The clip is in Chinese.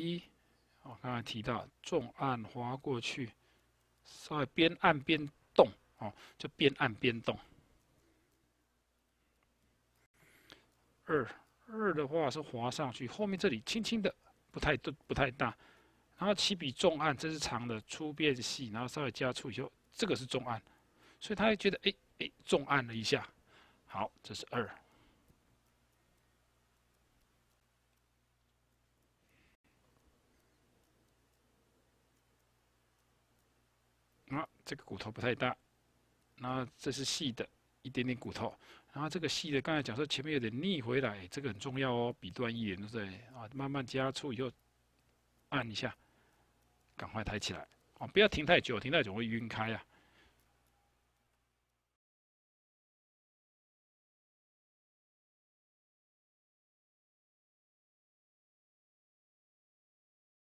一，我刚才提到重按滑过去，稍微边按边动哦，就边按边动。二二的话是滑上去，后面这里轻轻的，不太不不太大。然后起笔重按，这是长的，粗变细，然后稍微加粗以后，这个是重按，所以他觉得哎哎重按了一下。好，这是二。啊，这个骨头不太大，然后这是细的，一点点骨头。然后这个细的，刚才讲说前面有点逆回来，这个很重要哦，笔端一点对不对？啊，慢慢加粗以后，按一下。赶快抬起来，哦，不要停太久，停太久会晕开啊。